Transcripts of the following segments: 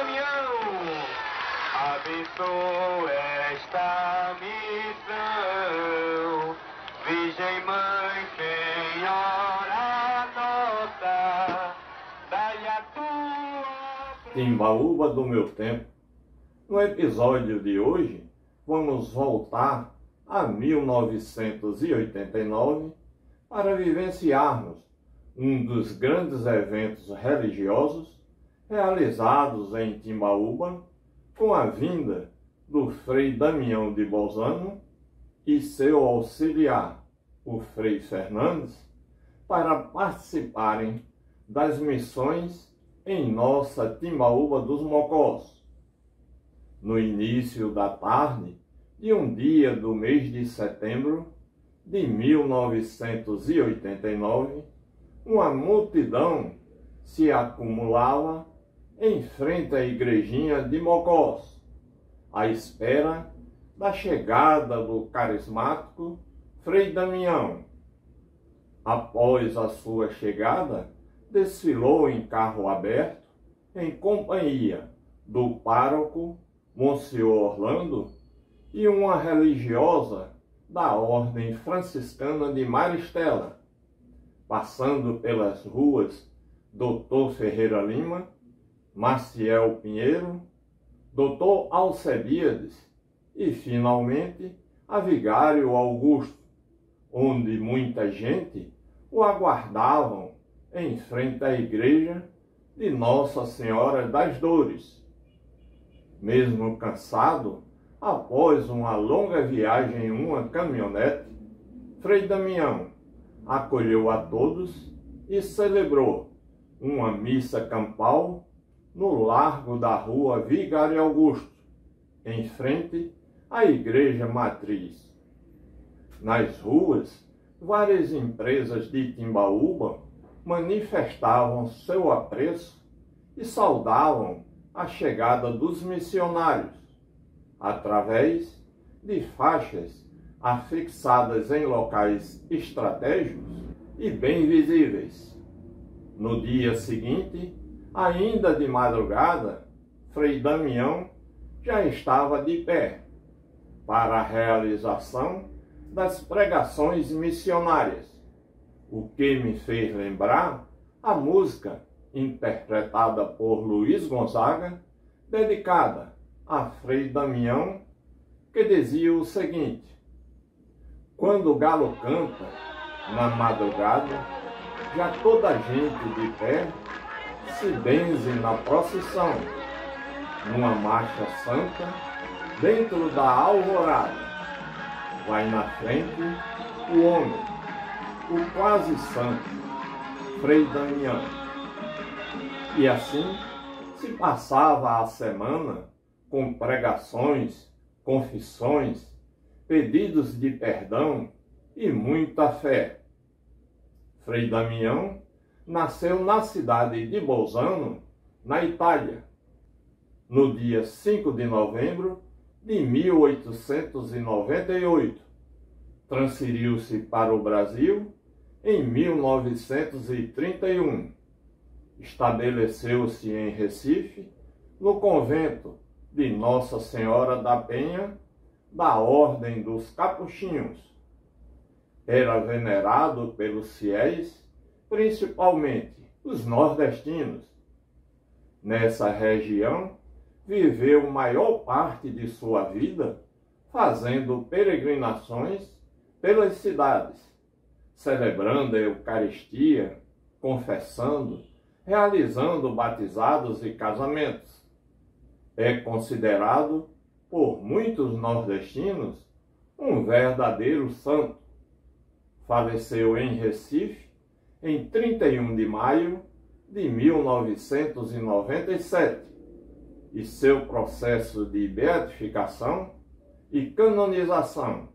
Damião, abençoa esta missão. Virgem Mãe, Senhora nossa, dai a tua... Timbaúba do meu tempo. No episódio de hoje, vamos voltar a 1989 para vivenciarmos um dos grandes eventos religiosos realizados em Timbaúba com a vinda do Frei Damião de Bolzano e seu auxiliar, o Frei Fernandes, para participarem das missões em nossa Timbaúba dos Mocós. No início da tarde de um dia do mês de setembro de 1989, uma multidão se acumulava em frente à igrejinha de Mocós, à espera da chegada do carismático Frei Damião. Após a sua chegada, desfilou em carro aberto em companhia do pároco Monsenhor Orlando e uma religiosa da Ordem Franciscana de Maristela, passando pelas ruas Doutor Ferreira Lima, Maciel Pinheiro, Doutor Alcebiades e, finalmente, a Vigário Augusto, onde muita gente o aguardavam em frente à igreja de Nossa Senhora das Dores. Mesmo cansado, após uma longa viagem em uma caminhonete, Frei Damião acolheu a todos e celebrou uma missa campal no largo da rua Vigário Augusto, em frente à igreja matriz. Nas ruas, várias empresas de Timbaúba manifestavam seu apreço e saudavam a chegada dos missionários, através de faixas afixadas em locais estratégicos e bem visíveis. No dia seguinte, ainda de madrugada, Frei Damião já estava de pé para a realização das pregações missionárias, o que me fez lembrar a música interpretada por Luiz Gonzaga, dedicada a Frei Damião, que dizia o seguinte: Quando o galo canta na madrugada, já toda a gente de pé se benze na procissão, numa marcha santa, dentro da alvorada. Vai na frente o homem, o quase santo, Frei Damião. E assim se passava a semana com pregações, confissões, pedidos de perdão e muita fé. Frei Damião nasceu na cidade de Bolzano, na Itália, no dia 5 de novembro de 1898. Transferiu-se para o Brasil em 1931. Estabeleceu-se em Recife, no convento de Nossa Senhora da Penha, da Ordem dos Capuchinhos. Era venerado pelos fiéis principalmente os nordestinos. Nessa região, viveu maior parte de sua vida fazendo peregrinações pelas cidades, celebrando a Eucaristia, confessando, realizando batizados e casamentos. É considerado, por muitos nordestinos, um verdadeiro santo. Faleceu em Recife em 31 de maio de 1997 e seu processo de beatificação e canonização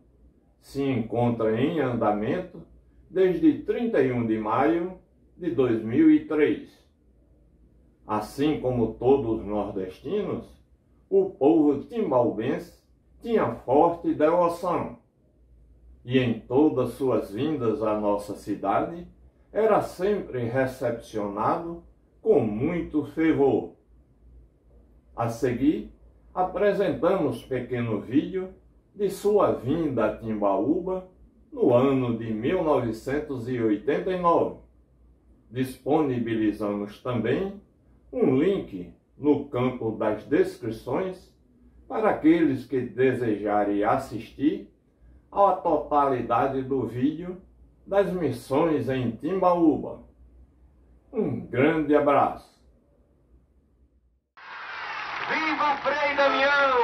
se encontra em andamento desde 31 de maio de 2003. Assim como todos os nordestinos, o povo timbalbense tinha forte devoção e em todas suas vindas à nossa cidade era sempre recepcionado com muito fervor. A seguir, apresentamos pequeno vídeo de sua vinda a Timbaúba no ano de 1989. Disponibilizamos também um link no campo das descrições para aqueles que desejarem assistir à totalidade do vídeo das missões em Timbaúba. Um grande abraço. Viva Frei Damião!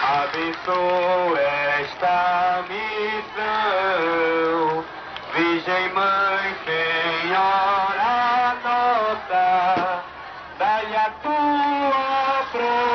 Abençoa esta missão, Virgem Mãe Senhora nossa, dai a tua proteção,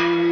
you.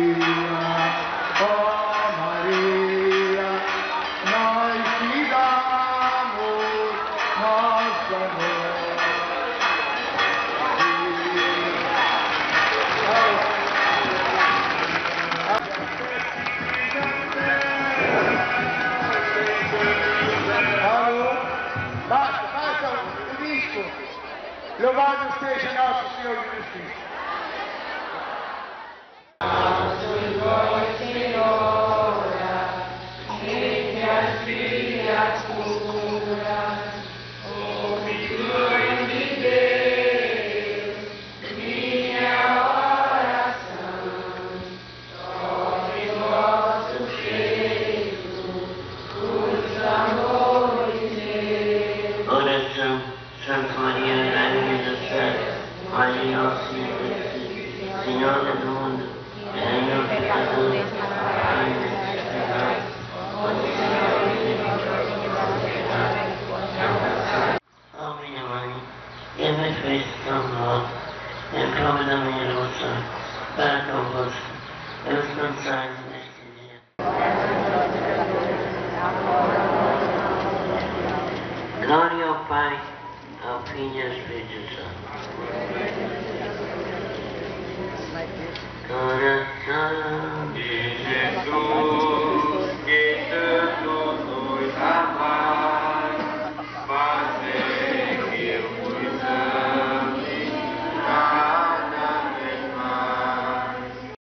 Eu os